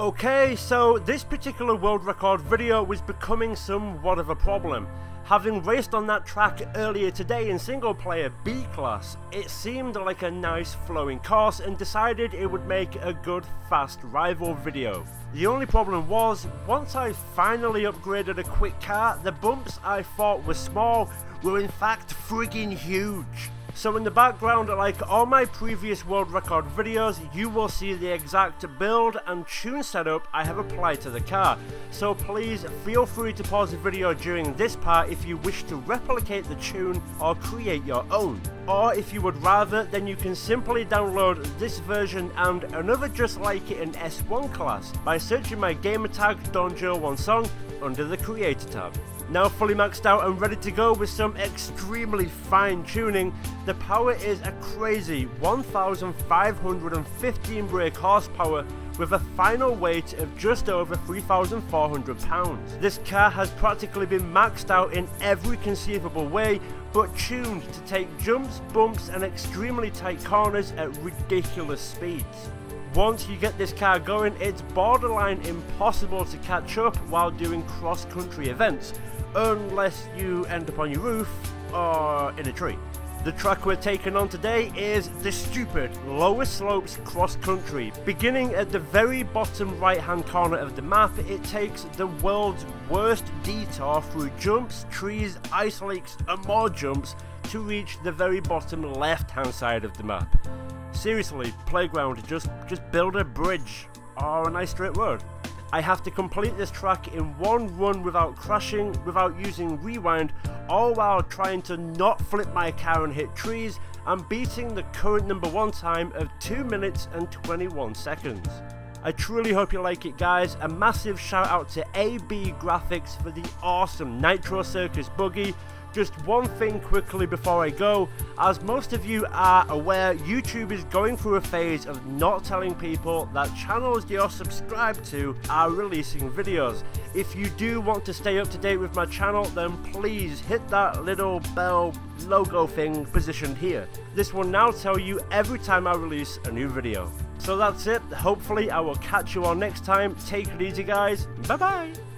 Okay, so this particular world record video was becoming somewhat of a problem. Having raced on that track earlier today in single player B class, it seemed like a nice flowing course and decided it would make a good fast rival video. The only problem was, once I finally upgraded a quick car, the bumps I thought were small were in fact friggin' huge. So in the background, like all my previous world record videos, you will see the exact build and tune setup I have applied to the car. So please feel free to pause the video during this part if you wish to replicate the tune or create your own. Or if you would rather, then you can simply download this version and another just like it in S1 class by searching my gamertag Don Joewon Song under the Creator tab. Now fully maxed out and ready to go with some extremely fine tuning, the power is a crazy 1515 brake horsepower with a final weight of just over 3,400 pounds. This car has practically been maxed out in every conceivable way but tuned to take jumps, bumps and extremely tight corners at ridiculous speeds. Once you get this car going, it's borderline impossible to catch up while doing cross-country events, unless you end up on your roof or in a tree. The track we're taking on today is the stupid lower slopes cross country. Beginning at the very bottom right hand corner of the map, it takes the world's worst detour through jumps, trees, ice lakes and more jumps to reach the very bottom left hand side of the map. Seriously, playground, just, just build a bridge or a nice straight road. I have to complete this track in one run without crashing, without using rewind, all while trying to not flip my car and hit trees and beating the current number one time of 2 minutes and 21 seconds. I truly hope you like it guys, a massive shout out to AB Graphics for the awesome Nitro Circus buggy just one thing quickly before I go, as most of you are aware, YouTube is going through a phase of not telling people that channels you're subscribed to are releasing videos. If you do want to stay up to date with my channel, then please hit that little bell logo thing positioned here. This will now tell you every time I release a new video. So that's it, hopefully I will catch you all next time, take it easy guys, bye bye!